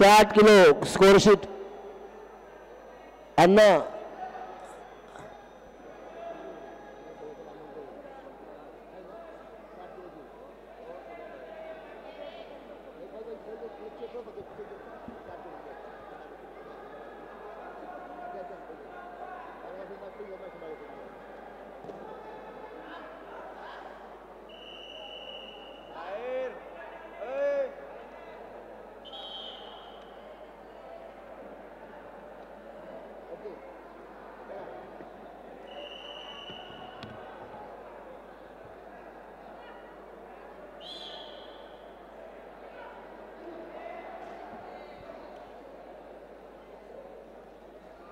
साठ kilo score अन्ना अण्णा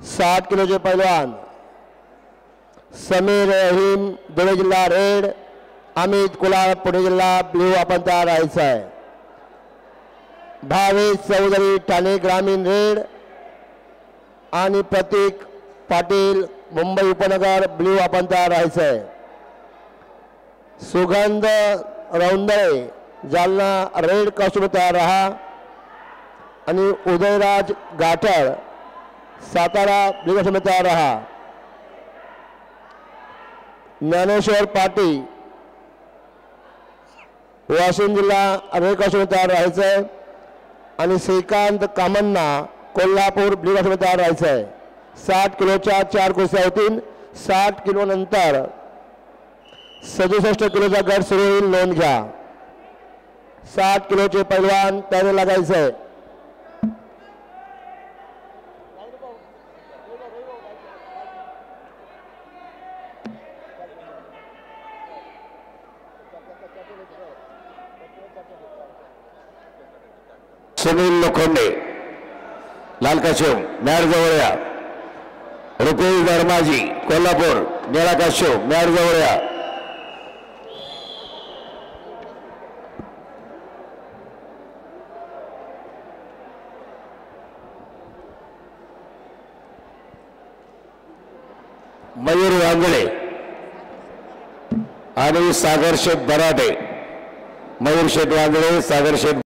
साठ किलोचे पैलवान समीर रहीम धुळे जिल्हा रेड अमित कुलाळ पुणे जिल्हा ब्ल्यू आपण तयार राहायचं आहे भावेश चौधरी ठाणे ग्रामीण रेड आणि प्रतीक पाटील मुंबई उपनगर ब्ल्यू आपण तयार राहायचं आहे सुगंध रौंदळे जालना रेड कॉस्ट्यूम तयार राहा आणि उदयराज गाठळ सातारा ब्ल्यू तयार राहा। ज्ञानेश्वर पाटील, वाशिम रेड कॉस्ट्यूम तयार राहायचं आहे आणि श्रीकांत कामन्ना कोल्हापूर कॉस्ट्यूम तयार राहायचं. आहे साठ किलोच्या चार कुस्त्या होतील. साठ किलो नंतर सदुसष्ट किलोचा गट सुरू होईल, नोंद घ्या. साठ किलोचे पैलवान लागायचं. आहे सुनील लोखंडे लाल काशेव मॅड जवळ या रुपेश धर्माजी कोल्हापूर, निळा काशेव मॅड जवळ या मयूर वांगळे आणि सागर बराटे मयूर शेठ वांगळे सागर शेठ